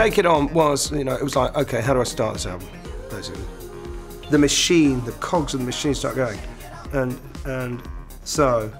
Shake It On was, you know, it was like, okay, how do I start this album? Basically. The machine, the cogs of the machine start going. And, and so,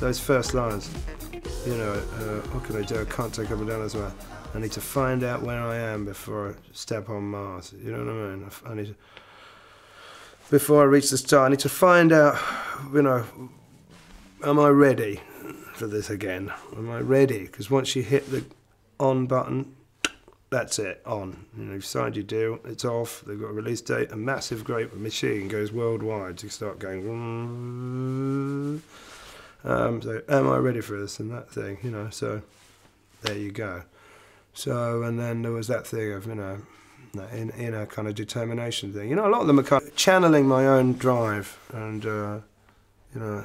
those first lines, you know, uh, what can I do? I can't take up and down as well. I need to find out where I am before I step on Mars. You know what I mean? I need to, before I reach the star, I need to find out, you know, am I ready for this again? Am I ready? Because once you hit the on button, that's it, on. You know, you've signed your deal, it's off, they've got a release date, a massive great machine goes worldwide to start going. Um, so, am I ready for this and that thing, you know? So, there you go. So, and then there was that thing of, you know, in, in a kind of determination thing. You know, a lot of them are kind of channeling my own drive and, uh, you know,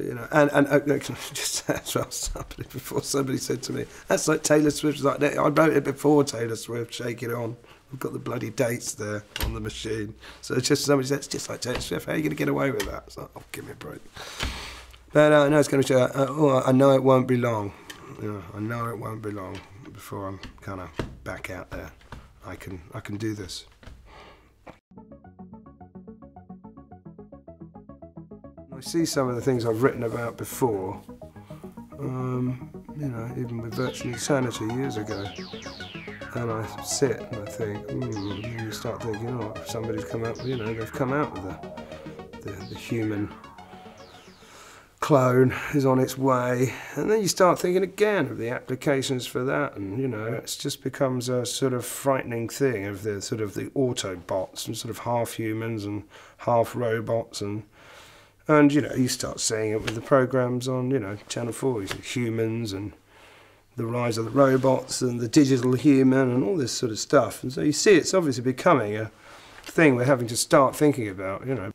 you know, and, and uh, just as somebody before somebody said to me, that's like Taylor Swift. Like I wrote it before Taylor Swift, Shake It On. We've got the bloody dates there on the machine. So it's just somebody said, it's just like Taylor Swift. How are you going to get away with that? So, oh, give me a break. But uh, I know it's going to show. Uh, oh, I know it won't be long. I know it won't be long before I'm kind of back out there. I can, I can do this. See some of the things I've written about before, um, you know, even with Virtual Insanity years ago. And I sit and I think, mm, and you start thinking, oh, somebody's come out, you know, they've come out with the, the, the human clone is on its way. And then you start thinking again of the applications for that. And, you know, it just becomes a sort of frightening thing of the sort of the Autobots and sort of half humans and half robots. And, and you know, you start seeing it with the programs on, you know, Channel 4, humans and the rise of the robots and the digital human and all this sort of stuff. And so you see it's obviously becoming a thing we're having to start thinking about, you know.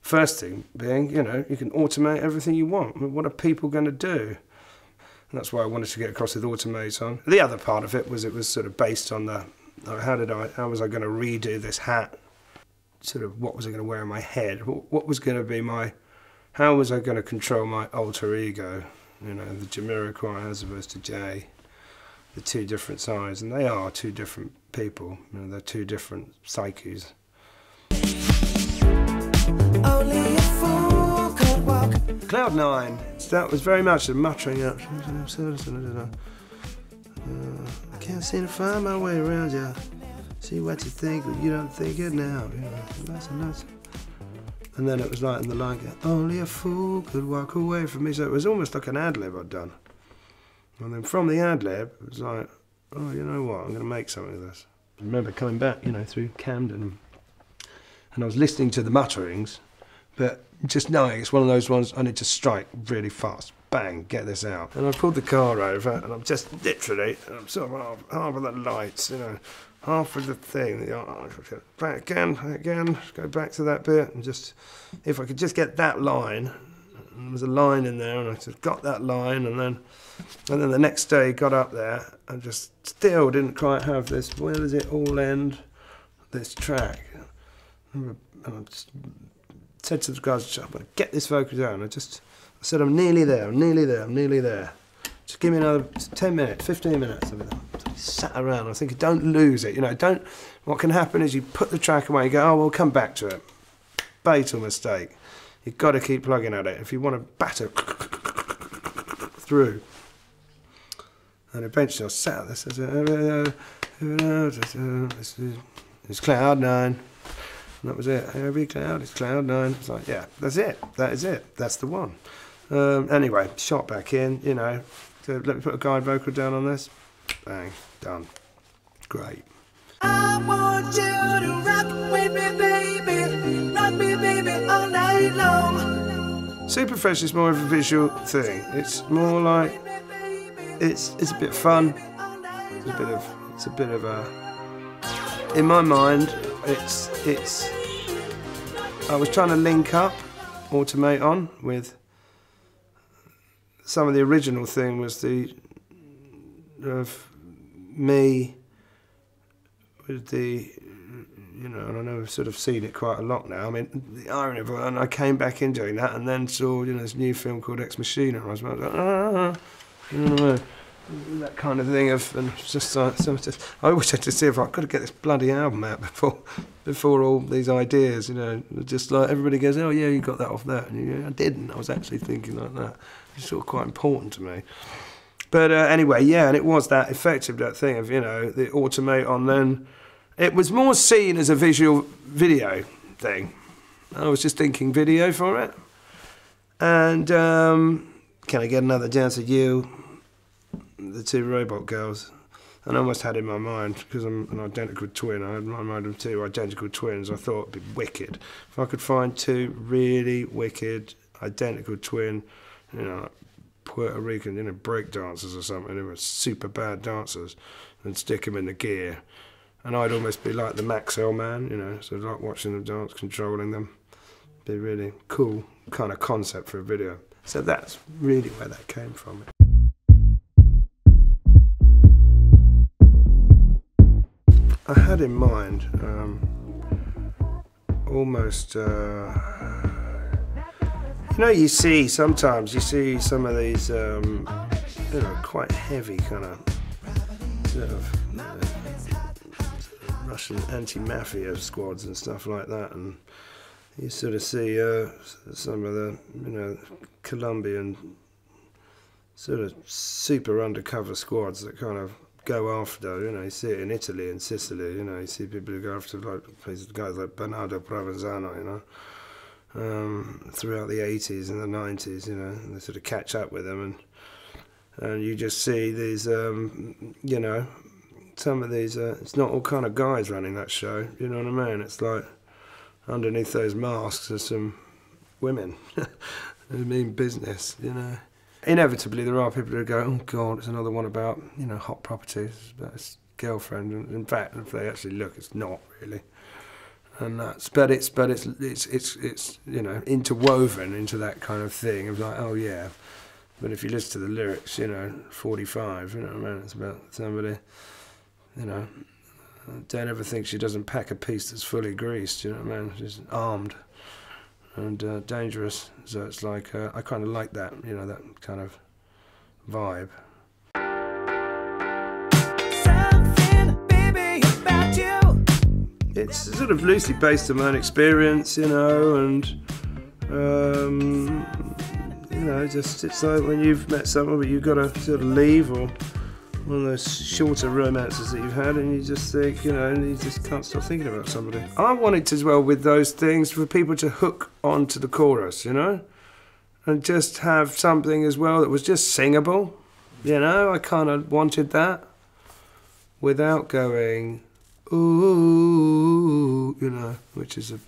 First thing being, you know, you can automate everything you want. What are people going to do? And that's why I wanted to get across with automaton. The other part of it was it was sort of based on the how did I how was I going to redo this hat? Sort of what was I going to wear on my head? What was going to be my how was I going to control my alter ego? You know, the Jamiroquai as opposed to Jay, the two different sides, and they are two different people. You know, they're two different psyches. Cloud Nine. That was very much a muttering up. Uh, I can't seem to find my way around you. See what you think, but you don't think it now. You know, that's nuts. And then it was like in the line, only a fool could walk away from me. So it was almost like an ad lib I'd done. And then from the ad lib, it was like, oh, you know what, I'm going to make something of this. I remember coming back, you know, through Camden, and I was listening to the mutterings, but just knowing it's one of those ones I need to strike really fast. Bang, get this out. And I pulled the car over and I'm just literally, I'm sort of half, half of the lights, you know, half of the thing. Back again, again, go back to that bit and just, if I could just get that line, there was a line in there and I just got that line and then, and then the next day got up there and just still didn't quite have this, where does it all end, this track. And I just said to the guys, I'm going to get this vocal down. I just I said, I'm nearly there, I'm nearly there, I'm nearly there. Just give me another 10 minutes, 15 minutes sat around, I think don't lose it. You know, don't, what can happen is you put the track away, you go, oh, we'll come back to it. Fatal mistake. You've got to keep plugging at it if you want to batter through. And eventually I sat there, it's cloud nine. And that was it. Every cloud is cloud nine. It's like, yeah, that's it. That is it. That's the one. Um, anyway, shot back in, you know. So let me put a guide vocal down on this. Bang, done. Great. I want you to rock with me, baby. Rock me, baby, all night long. Superfresh is more of a visual thing. It's more like it's it's a bit fun. It's a bit of it's a bit of a in my mind it's it's I was trying to link up Automaton with some of the original thing was the of me with the you know, and I know I've sort of seen it quite a lot now. I mean, the irony of it, and I came back in doing that, and then saw you know this new film called Ex Machina, and I was like, ah, you know, that kind of thing of and just like I always had to see if I could get this bloody album out before before all these ideas, you know, just like everybody goes, oh yeah, you got that off that, and you, I didn't. I was actually thinking like that. It's sort of quite important to me. But uh, anyway, yeah, and it was that effective that thing of you know the automaton. Then it was more seen as a visual video thing. I was just thinking video for it, and um, can I get another dance of you? the two robot girls. And I almost had in my mind, because I'm an identical twin, I had in my mind of two identical twins. I thought it'd be wicked. If I could find two really wicked, identical twin, you know, Puerto Rican, you know, break dancers or something, they were super bad dancers, and stick them in the gear. And I'd almost be like the Maxell man, you know, so like watching them dance, controlling them. Be really cool kind of concept for a video. So that's really where that came from. I had in mind um, almost, uh, you know, you see sometimes you see some of these, um, you know, quite heavy kind of sort of Russian anti-mafia squads and stuff like that, and you sort of see uh, some of the, you know, Colombian sort of super undercover squads that kind of go after. You know, you see it in Italy and Sicily. You know, you see people who go after like guys like Bernardo Provenzano. You know, um, throughout the 80s and the 90s. You know, they sort of catch up with them, and and you just see these. Um, you know, some of these. Uh, it's not all kind of guys running that show. You know what I mean? It's like underneath those masks are some women who mean business. You know inevitably there are people who go, oh God, it's another one about you know hot properties, about his girlfriend. And in fact, if they actually look, it's not really. And that's, but it's, but it's, it's, it's, it's, you know, interwoven into that kind of thing of like, oh yeah. But if you listen to the lyrics, you know, 45, you know what I mean? It's about somebody, you know, don't ever think she doesn't pack a piece that's fully greased, you know what I mean? She's armed and uh, dangerous. So it's like uh, I kind of like that, you know, that kind of vibe. It's sort of loosely based on my own experience, you know, and um, you know, just it's like when you've met someone but you've got to sort of leave or one of those shorter romances that you've had, and you just think, you know, and you just can't stop thinking about somebody. I wanted as well with those things for people to hook onto the chorus, you know, and just have something as well that was just singable. You know, I kind of wanted that without going, ooh, you know, which is a,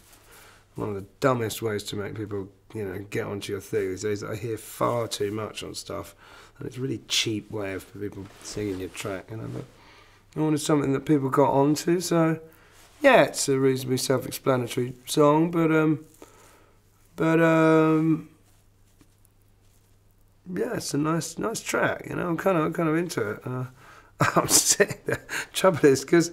one of the dumbest ways to make people, you know, get onto your thing these days. I hear far too much on stuff and it's a really cheap way of people singing your track, you know. But I wanted something that people got onto, so yeah, it's a reasonably self-explanatory song, but um, but um, yeah, it's a nice nice track, you know. I'm kind of I'm kind of into it. Uh, I'm saying the trouble is because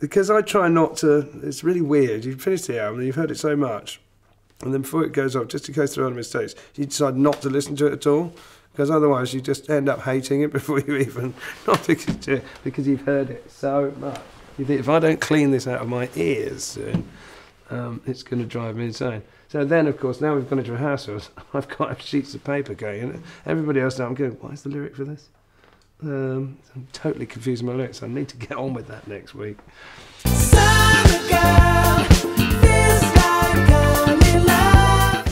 because I try not to. It's really weird. You finish the album, and you've heard it so much, and then before it goes off, just in case there are any mistakes, you decide not to listen to it at all because otherwise you just end up hating it before you even not because because you've heard it so much. You think if I don't clean this out of my ears soon, um, it's going to drive me insane. So then, of course, now we've gone into rehearsals. I've got sheets of paper going, everybody else now I'm going. What is the lyric for this? Um, I'm totally confusing my lyrics. I need to get on with that next week.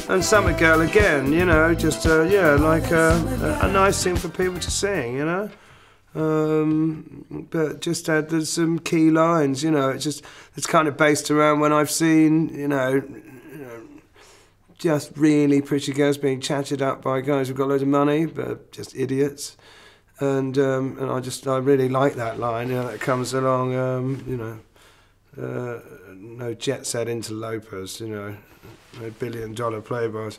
and Summer Girl again, you know, just uh, yeah, like uh, a, a, nice thing for people to sing, you know. Um, but just had there's some key lines, you know. It's just it's kind of based around when I've seen, you know, you know, just really pretty girls being chatted up by guys who've got loads of money, but just idiots. and um, and I just I really like that line you know, that comes along um, you know uh, no jet set interlopers you know no billion dollar playboys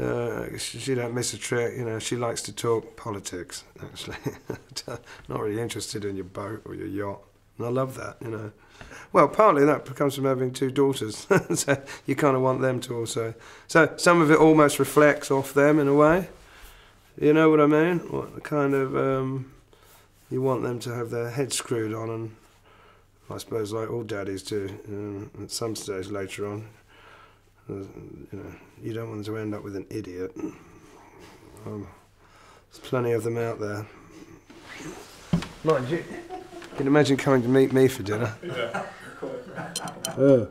uh, she, she don't miss a trick you know she likes to talk politics actually. Not really interested in your boat or your yacht. And I love that you know. Well partly that comes from having two daughters. So you kind of want them to also so some of it almost reflects off them in a way. You know what I mean? What kind of um, you want them to have their head screwed on, and I suppose like all daddies do um, at some stage later on. Uh, you know, you don't want to end up with an idiot. Um, there's plenty of them out there. Mind you, you can imagine coming to meet me for dinner. Yeah. Uh,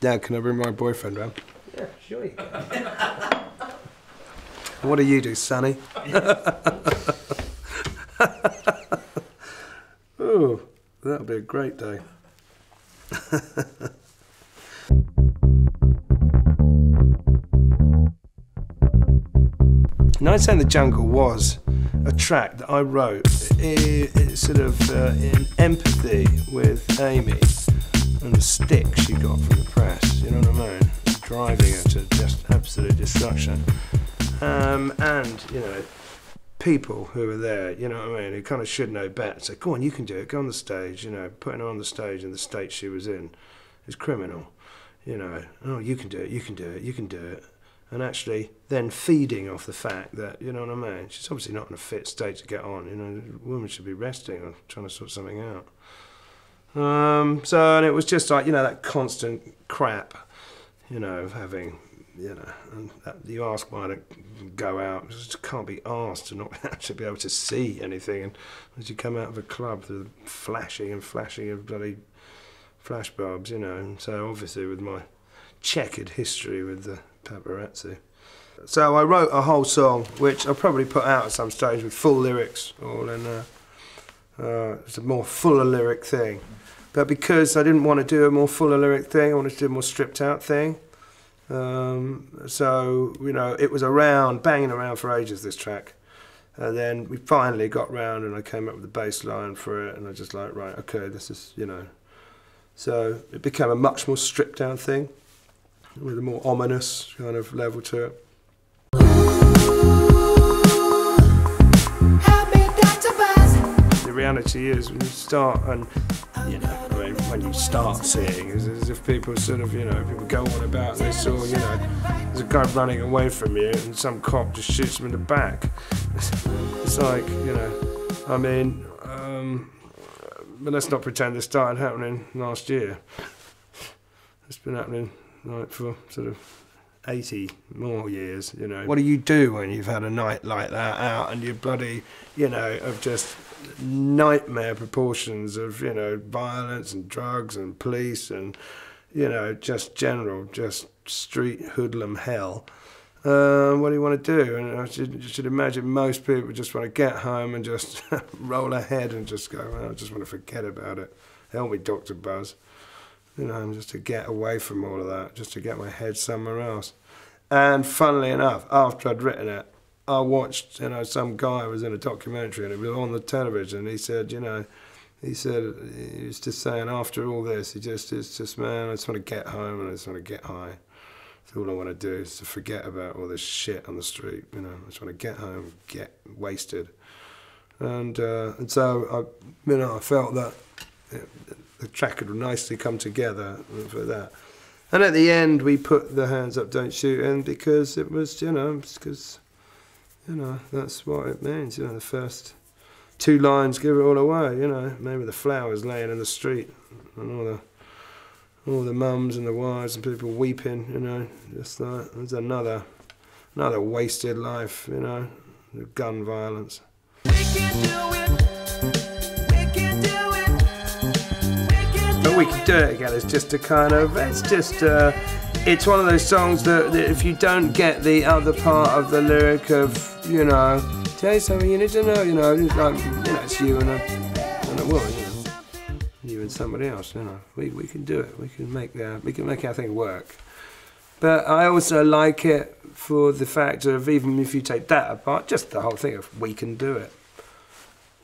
Dad, can I bring my boyfriend round? Yeah, sure you can. What do you do, Sonny? oh, that'll be a great day. Nights in the Jungle was a track that I wrote sort of uh, in empathy with Amy and the stick she got from the press, you know what I mean? Driving her to just absolute destruction. Um, and, you know, people who are there, you know what I mean, who kind of should know better. Say, go on, you can do it, go on the stage, you know, putting her on the stage in the state she was in is criminal. You know, oh, you can do it, you can do it, you can do it. And actually then feeding off the fact that, you know what I mean, she's obviously not in a fit state to get on. You know, the woman should be resting or trying to sort something out. Um, so, and it was just like, you know, that constant crap, you know, of having you know, and that, you ask why to go out, just can't be asked to not actually be able to see anything. And as you come out of a club, the flashing and flashing of bloody flash bulbs, you know. And so obviously with my checkered history with the paparazzi. So I wrote a whole song, which I'll probably put out at some stage with full lyrics, all in a, uh, it's a more fuller lyric thing. But because I didn't want to do a more fuller lyric thing, I wanted to do a more stripped out thing. Um, so, you know, it was around, banging around for ages, this track. And then we finally got round and I came up with the bass line for it and I just like, right, okay, this is, you know. So it became a much more stripped down thing with a more ominous kind of level to it. The reality is when you start and you know, when you start seeing, as if people sort of, you know, people go on about they saw, you know, there's a guy running away from you and some cop just shoots him in the back. It's like, you know, I mean, um, but let's not pretend this started happening last year. It's been happening like for sort of 80 more years, you know. What do you do when you've had a night like that out and you're bloody, you know, of just nightmare proportions of, you know, violence and drugs and police and, you know, just general, just street hoodlum hell. Uh, what do you want to do? And I should, you should imagine most people just want to get home and just roll ahead and just go, well, I just want to forget about it. Help me, Dr. Buzz you know, just to get away from all of that, just to get my head somewhere else. And funnily enough, after I'd written it, I watched, you know, some guy was in a documentary and it was on the television. And he said, you know, he said, he was just saying after all this, he just, it's just, man, I just want to get home and I just want to get high. So all I want to do is to forget about all this shit on the street, you know. I just want to get home, get wasted. And, uh, and so I, you know, I felt that it, the track had nicely come together for that. And at the end, we put the hands up, don't shoot in because it was, you know, because, you know, that's what it means. You know, the first two lines give it all away. You know, maybe the flowers laying in the street and all the all the mums and the wives and people weeping. You know, just like there's another another wasted life. You know, gun violence. We could do it again. It's just a kind of, it's just, uh, it's one of those songs that, that, if you don't get the other part of the lyric of, you know, tell you something you need to know, you know, it's like, you know, it's you and a, and a woman, you know, you and somebody else, you know, we, we can do it. We can make that, we can make our thing work. But I also like it for the fact of even if you take that apart, just the whole thing of we can do it.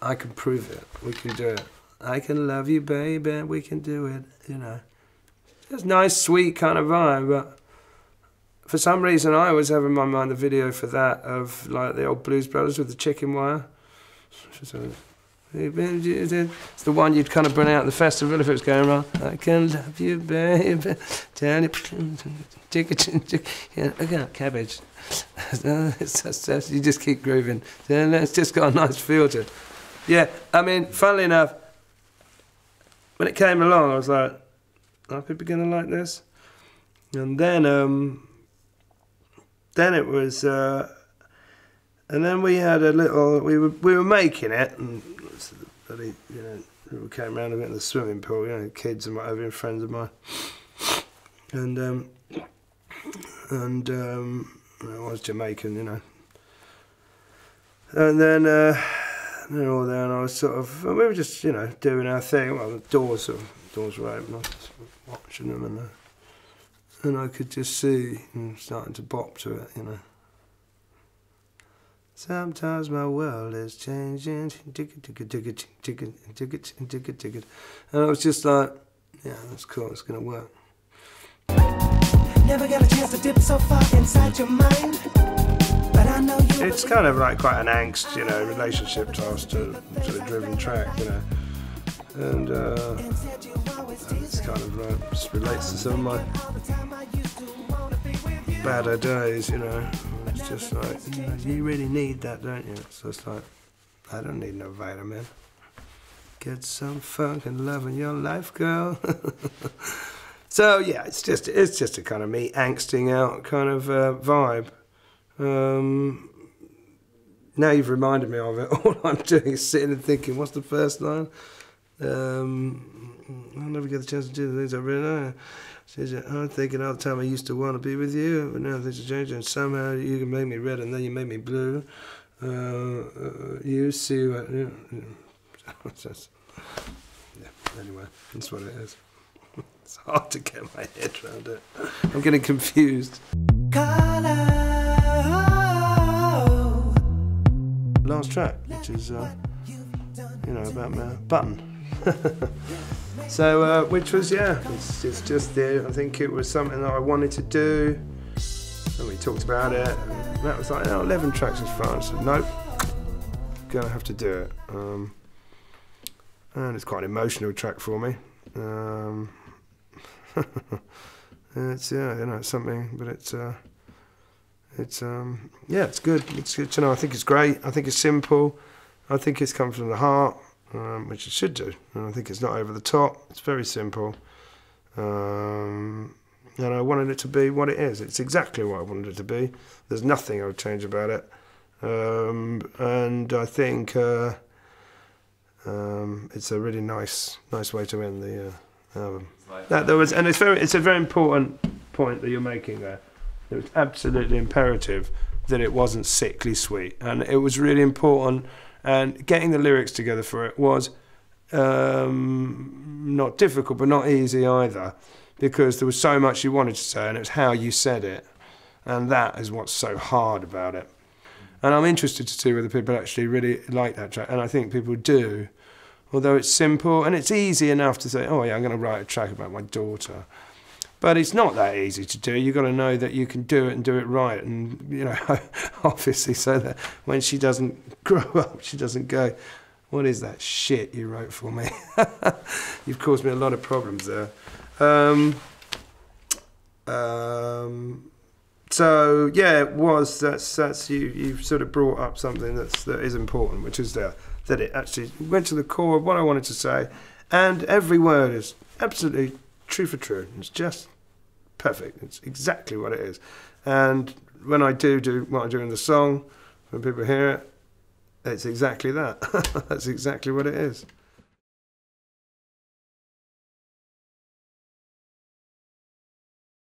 I can prove it. We can do it. I can love you, baby, we can do it, you know. It's nice, sweet kind of vibe, but for some reason I always have in my mind the video for that of like the old Blues Brothers with the chicken wire. It's the one you'd kind of bring out at the festival if it was going wrong. I can love you, baby. Tell it. Yeah, again, cabbage. it's just, you just keep grooving. It's just got a nice feel to it. Yeah, I mean, funnily enough, when it came along, I was like, are people going to like this? And then, um, then it was, uh, and then we had a little. We were we were making it, and you know, we came around a bit in the swimming pool, you know, kids and whatever, and friends of mine, and um, and um, I was Jamaican, you know, and then. Uh, and all there, and I was sort of, we were just, you know, doing our thing. Well, the doors, of, doors were open, I was watching them, and, uh, and I could just see and starting to bop to it, you know. Sometimes my world is changing, ticket, ticket, ticket, ticket, ticket, ticket, and I was just like, yeah, that's cool, it's gonna work. Never got a chance to dip so far inside your mind. It's kind of like quite an angst, you know, relationship task to, to a driven track, you know. And uh, it's kind of just relates to some of my badder days, you know. It's just like, you, know, you really need that, don't you? So it's like, I don't need no vitamin. Get some funk and love in your life, girl. so yeah, it's just it's just a kind of me angsting out kind of uh, vibe. Um, now you've reminded me of it. All I'm doing is sitting and thinking, what's the first line? Um, I'll never get the chance to do the things I really know. I'm thinking all the time I used to want to be with you, but now things are changing. Somehow you can make me red, and then you make me blue. Uh, uh, you see what? You know, just, yeah. Anyway, that's what it is. it's hard to get my head around it. I'm getting confused. Last track, which is uh, you know about my button. so, uh, which was, yeah, it's, it's just there. I think it was something that I wanted to do. And we talked about it. And that was like, oh, 11 tracks is fine. I said, nope, gonna have to do it. Um, and it's quite an emotional track for me. Um, it's, yeah, you know, it's something, but it's, uh, it's, um, yeah, it's good. It's good. You know, I think it's great. I think it's simple. I think it's come from the heart um, which it should do. And I think it's not over the top. It's very simple. Um, and I wanted it to be what it is. It's exactly what I wanted it to be. There's nothing I would change about it. Um, and I think uh, um, it's a really nice, nice way to end the uh, album. That there was, and it's very, it's a very important point that you're making there. It was absolutely imperative that it wasn't sickly sweet, and it was really important and getting the lyrics together for it was um, not difficult, but not easy either, because there was so much you wanted to say, and it was how you said it, and that is what's so hard about it. And I'm interested to see whether people actually really like that track, and I think people do. Although it's simple and it's easy enough to say, oh yeah, I'm going to write a track about my daughter. But it's not that easy to do. You've got to know that you can do it and do it right. And, you know, obviously, so that when she doesn't grow up, she doesn't go, What is that shit you wrote for me? You've caused me a lot of problems there. Um, um, so yeah, it was. That's that's you. You've sort of brought up something that's that is important, which is there that it actually went to the core of what I wanted to say, and every word is absolutely true for true. It's just perfect. It's exactly what it is. And when I do do what I do in the song, when people hear it, it's exactly that. That's exactly what it is.